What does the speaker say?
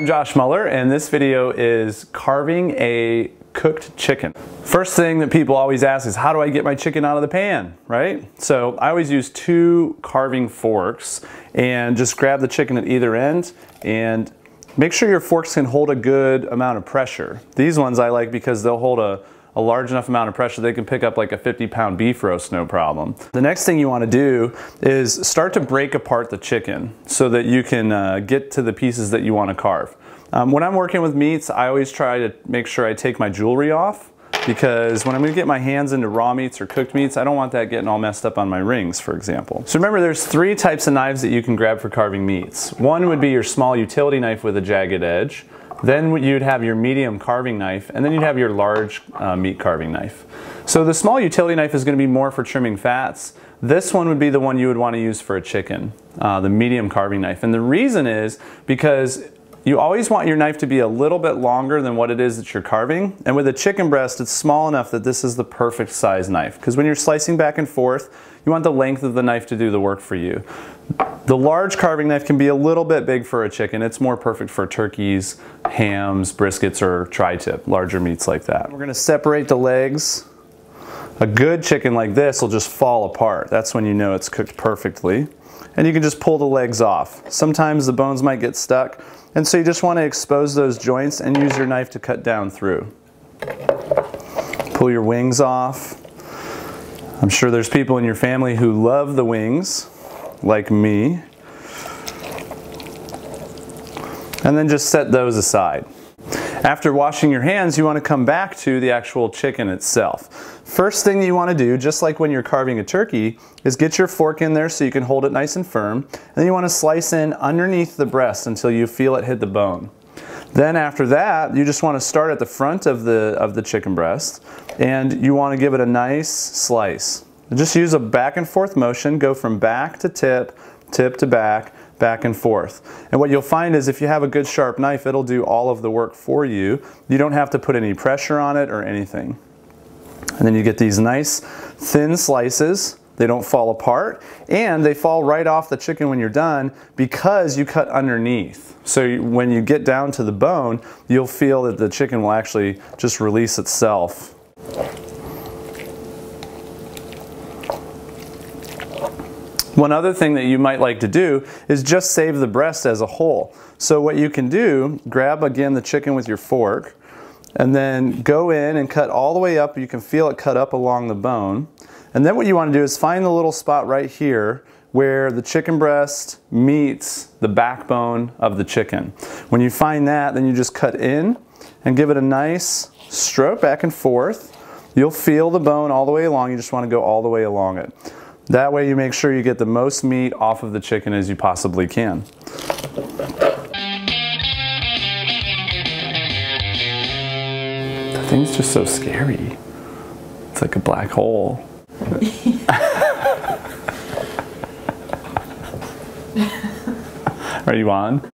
I'm Josh Mueller and this video is carving a cooked chicken. First thing that people always ask is how do I get my chicken out of the pan, right? So I always use two carving forks and just grab the chicken at either end and make sure your forks can hold a good amount of pressure. These ones I like because they'll hold a a large enough amount of pressure they can pick up like a 50 pound beef roast no problem. The next thing you want to do is start to break apart the chicken so that you can uh, get to the pieces that you want to carve. Um, when I'm working with meats I always try to make sure I take my jewelry off because when I'm going to get my hands into raw meats or cooked meats, I don't want that getting all messed up on my rings, for example. So remember, there's three types of knives that you can grab for carving meats. One would be your small utility knife with a jagged edge. Then you'd have your medium carving knife, and then you'd have your large uh, meat carving knife. So the small utility knife is going to be more for trimming fats. This one would be the one you would want to use for a chicken, uh, the medium carving knife. And the reason is because you always want your knife to be a little bit longer than what it is that you're carving. And with a chicken breast, it's small enough that this is the perfect size knife. Because when you're slicing back and forth, you want the length of the knife to do the work for you. The large carving knife can be a little bit big for a chicken. It's more perfect for turkeys, hams, briskets, or tri-tip, larger meats like that. We're gonna separate the legs. A good chicken like this will just fall apart. That's when you know it's cooked perfectly. And you can just pull the legs off. Sometimes the bones might get stuck, and so you just want to expose those joints and use your knife to cut down through. Pull your wings off. I'm sure there's people in your family who love the wings, like me. And then just set those aside. After washing your hands, you want to come back to the actual chicken itself. First thing you want to do, just like when you're carving a turkey, is get your fork in there so you can hold it nice and firm. And then you want to slice in underneath the breast until you feel it hit the bone. Then after that, you just want to start at the front of the, of the chicken breast and you want to give it a nice slice. Just use a back and forth motion, go from back to tip, tip to back, back and forth. And what you'll find is if you have a good sharp knife, it'll do all of the work for you. You don't have to put any pressure on it or anything. And then you get these nice thin slices. They don't fall apart and they fall right off the chicken when you're done because you cut underneath. So when you get down to the bone, you'll feel that the chicken will actually just release itself One other thing that you might like to do is just save the breast as a whole. So what you can do, grab again the chicken with your fork, and then go in and cut all the way up. You can feel it cut up along the bone. And then what you want to do is find the little spot right here where the chicken breast meets the backbone of the chicken. When you find that, then you just cut in and give it a nice stroke back and forth. You'll feel the bone all the way along. You just want to go all the way along it. That way you make sure you get the most meat off of the chicken as you possibly can. The thing's just so scary. It's like a black hole. Are you on?